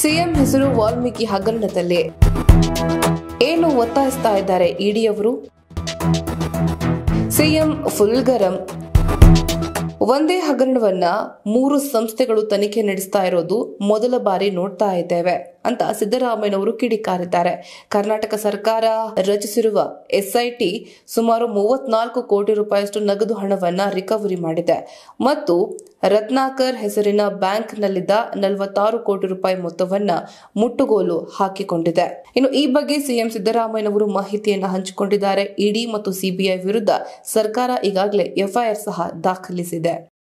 CM ಹೆಸರು ವಾಲ್ಮೀಕಿ ಹಗರಣದಲ್ಲಿ. ಏನು ಒತ್ತಾಯಿಸ್ತಾ ಇದ್ದಾರೆ ಇಡಿಯವರು? ಸಿಎಂ ಫುಲ್ ಗರಂ. ಒಂದೇ ಹಗರಣವನ್ನ ಮೂರು ಸಂಸ್ಥೆಗಳು ತನಿಖೆ ನಡೆಸ್ತಾ ಇರೋದು ಮೊದಲ ಬಾರಿ ನೋಡ್ತಾ ಇದ್ದೇವೆ. ಅಂತ ಸಿದ್ದರಾಮಯ್ಯನವರು ಕಿಡಿಕಾರಿದ್ದಾರೆ. ಕರ್ನಾಟಕ ಸರ್ಕಾರ ರಚಿಸಿರುವ ಎಸ್ಐಟಿ ಸುಮಾರು ಮೂವತ್ನಾಲ್ಕು ಕೋಟಿ ರೂಪಾಯಿಯಷ್ಟು ನಗದು ಹಣವನ್ನ ರಿಕವರಿ ಮಾಡಿದೆ. ಮತ್ತು ರತ್ನಾಕರ್ ಹೆಸರಿನ ಬ್ಯಾಂಕ್ನಲ್ಲಿದ್ದ ನಲವತ್ತಾರು ಕೋಟಿ ರೂಪಾಯಿ ಮೊತ್ತವನ್ನ ಮುಟ್ಟುಗೋಲು ಹಾಕಿಕೊಂಡಿದೆ. ಇನ್ನು ಈ ಬಗ್ಗೆ ಸಿಎಂ ಸಿದ್ದರಾಮಯ್ಯನವರು ಮಾಹಿತಿಯನ್ನು ಹಂಚಿಕೊಂಡಿದ್ದಾರೆ. ಇಡಿ ಮತ್ತು ಸಿಬಿಐ ವಿರುದ್ಧ ಸರ್ಕಾರ ಈಗಾಗಲೇ ಎಫ್ಐಆರ್ ಸಹ ದಾಖಲಿಸಿದೆ.